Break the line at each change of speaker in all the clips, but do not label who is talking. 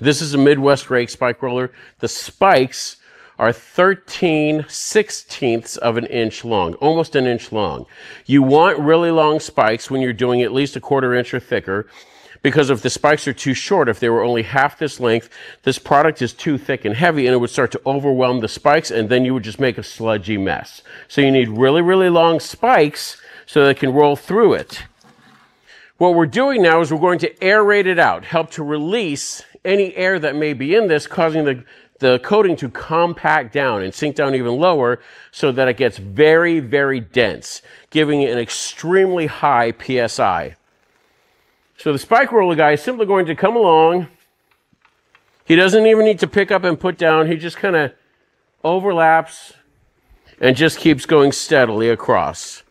This is a Midwest rake spike roller. The spikes are 13 sixteenths of an inch long, almost an inch long. You want really long spikes when you're doing at least a quarter inch or thicker because if the spikes are too short, if they were only half this length, this product is too thick and heavy and it would start to overwhelm the spikes and then you would just make a sludgy mess. So you need really, really long spikes so they can roll through it. What we're doing now is we're going to aerate it out, help to release any air that may be in this, causing the, the coating to compact down and sink down even lower so that it gets very, very dense, giving it an extremely high PSI. So the spike roller guy is simply going to come along. He doesn't even need to pick up and put down. He just kind of overlaps and just keeps going steadily across.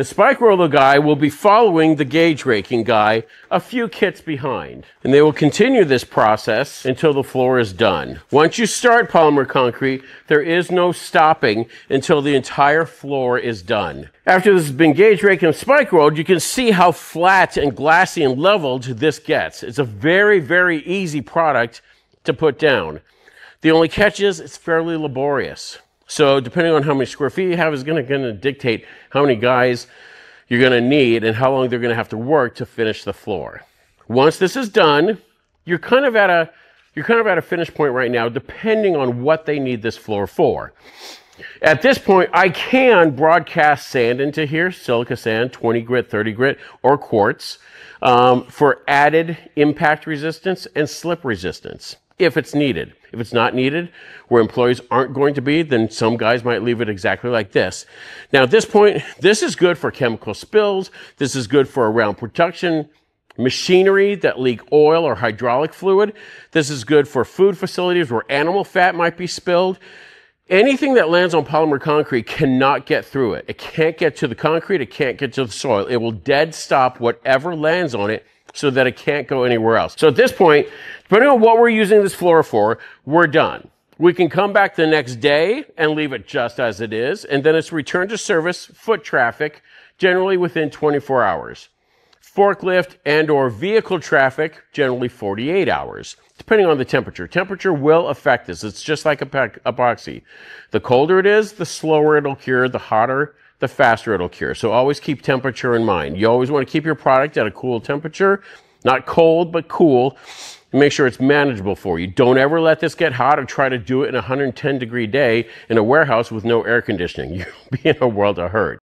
The spike roller guy will be following the gauge raking guy a few kits behind. And they will continue this process until the floor is done. Once you start polymer concrete, there is no stopping until the entire floor is done. After this has been gauge raked and spike rolled, you can see how flat and glassy and leveled this gets. It's a very, very easy product to put down. The only catch is it's fairly laborious. So depending on how many square feet you have is going to dictate how many guys you're going to need and how long they're going to have to work to finish the floor. Once this is done, you're kind of at a you're kind of at a finish point right now, depending on what they need this floor for. At this point, I can broadcast sand into here, silica sand, 20 grit, 30 grit, or quartz, um, for added impact resistance and slip resistance if it's needed. If it's not needed, where employees aren't going to be, then some guys might leave it exactly like this. Now, at this point, this is good for chemical spills. This is good for around production machinery that leak oil or hydraulic fluid. This is good for food facilities where animal fat might be spilled. Anything that lands on polymer concrete cannot get through it. It can't get to the concrete. It can't get to the soil. It will dead stop whatever lands on it so that it can't go anywhere else. So at this point, depending on what we're using this floor for, we're done. We can come back the next day and leave it just as it is, and then it's returned to service, foot traffic, generally within 24 hours. Forklift and or vehicle traffic, generally 48 hours, depending on the temperature. Temperature will affect this. It's just like a epoxy. The colder it is, the slower it'll cure. The hotter, the faster it'll cure. So always keep temperature in mind. You always want to keep your product at a cool temperature, not cold, but cool. Make sure it's manageable for you. Don't ever let this get hot or try to do it in a 110 degree day in a warehouse with no air conditioning. You'll be in a world of hurt.